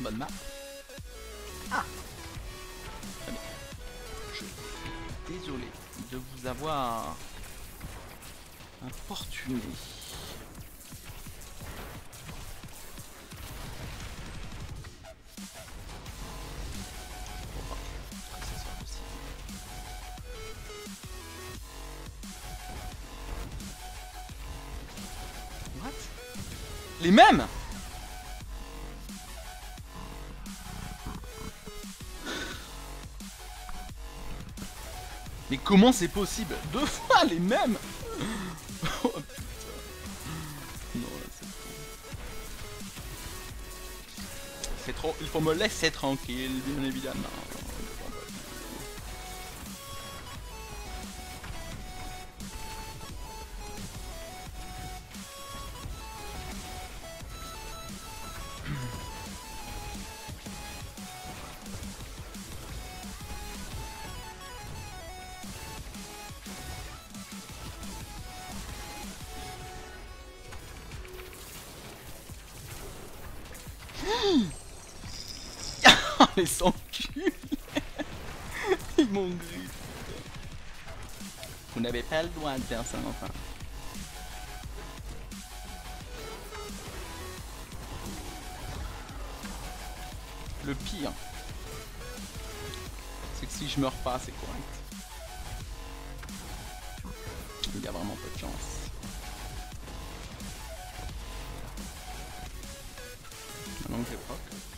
Bonne map. Ah Très bien. Je suis désolé de vous avoir importuné. Les mêmes? Comment c'est possible Deux fois les mêmes Oh putain. Non, c'est trop. C'est trop. Il faut me laisser tranquille, bien évidemment. Les enculés Ils m'ont. Vous n'avez pas le droit de faire ça, enfin. Le pire, c'est que si je meurs pas, c'est correct. Il y a vraiment peu de chance. Maintenant que j'ai proc.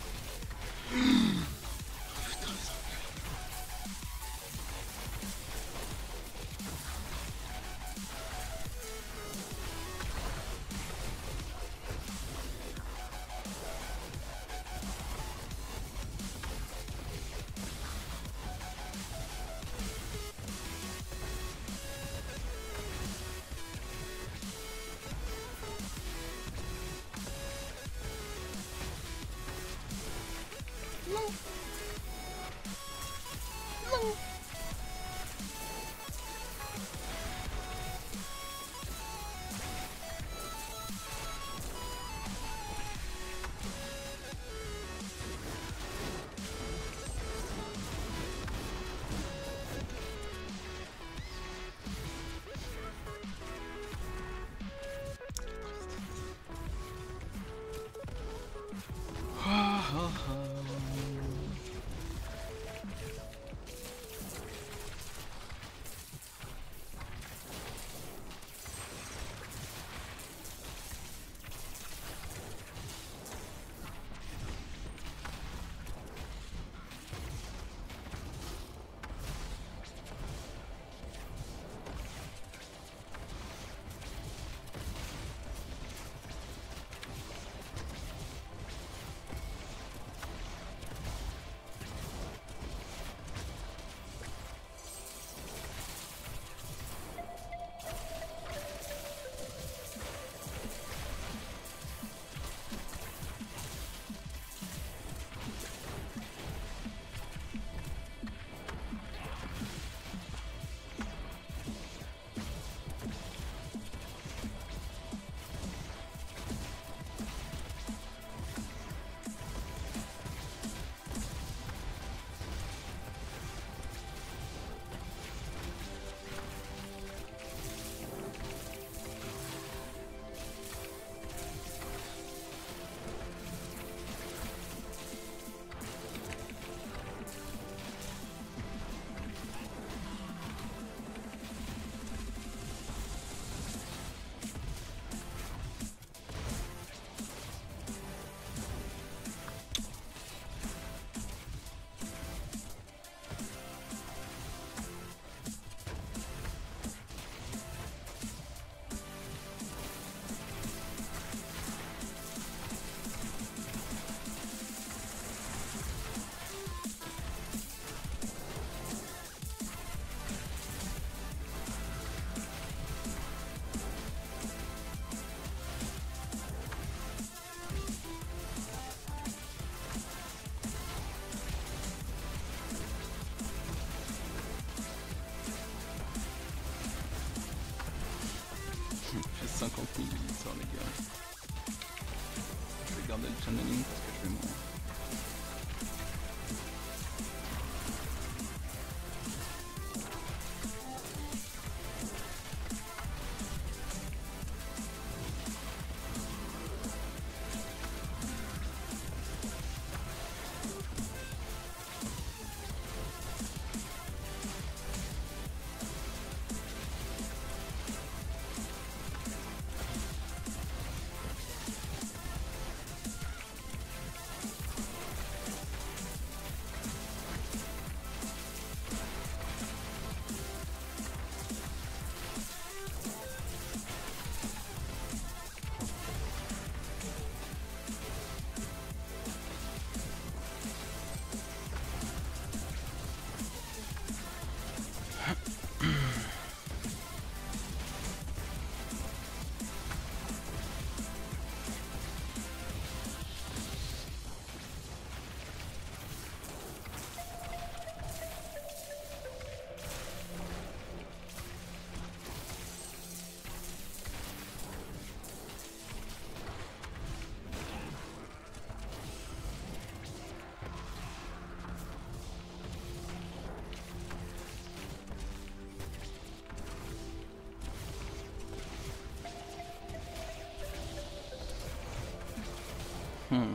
Hmm.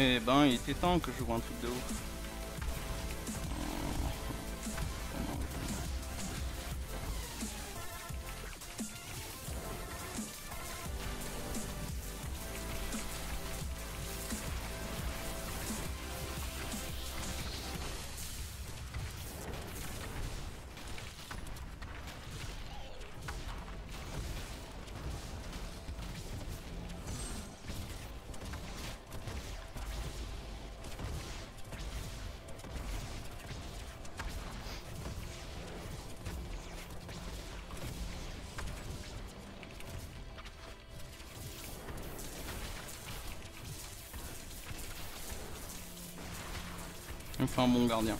Eh ben, il était temps que je joue un truc de ouf. Enfin, bon gardien.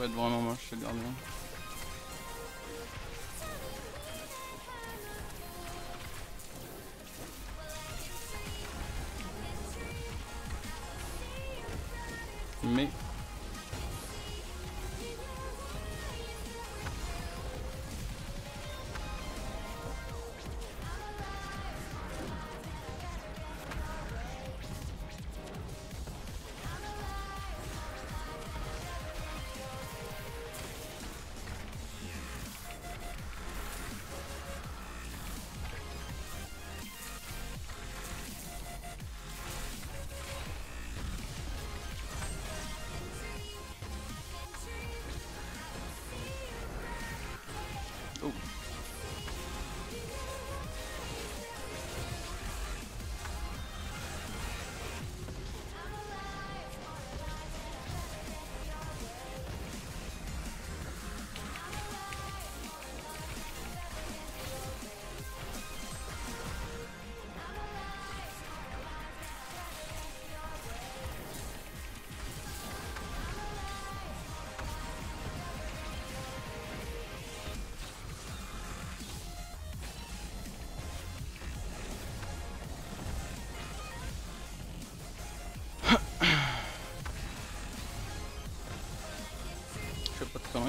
Va être vraiment moche ce gardien. Oh.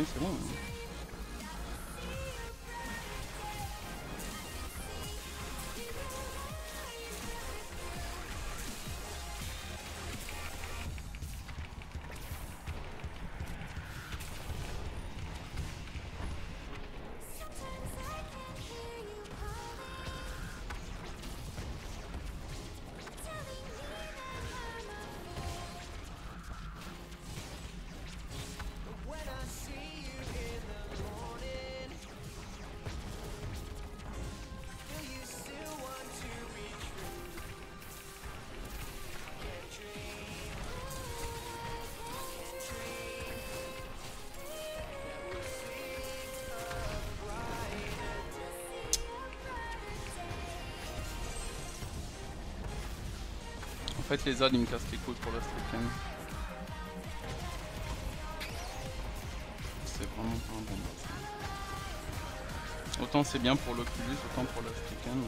Fais pas fait, les odds ils me cassent les couilles pour la Stricken. C'est vraiment pas un bon boss. Autant c'est bien pour l'Oculus, autant pour la Stricken.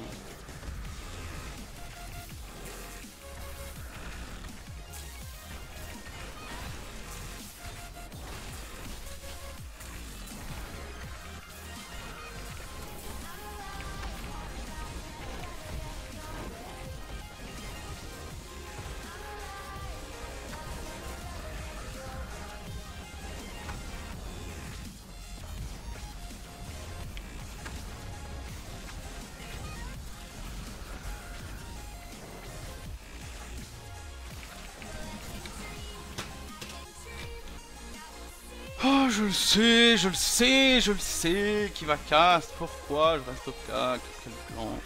Je le sais, je le sais, je le sais, qui va cast, pourquoi je reste au cas, quel plan.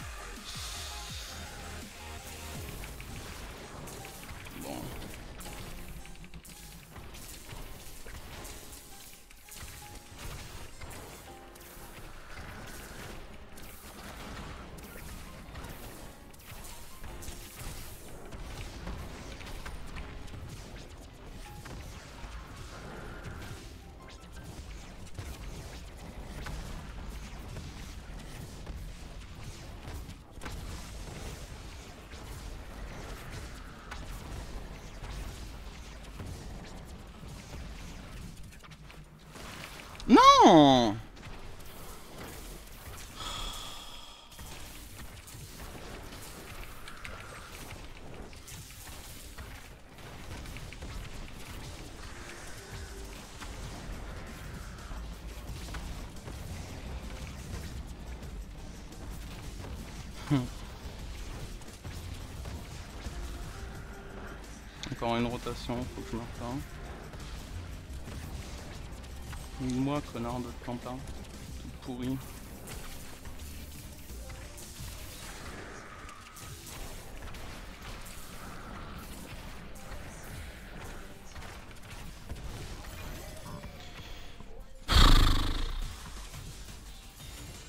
Non Encore une rotation, faut que je me reparle. Moi, connard de plantain, tout pourri.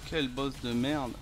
Quel boss de merde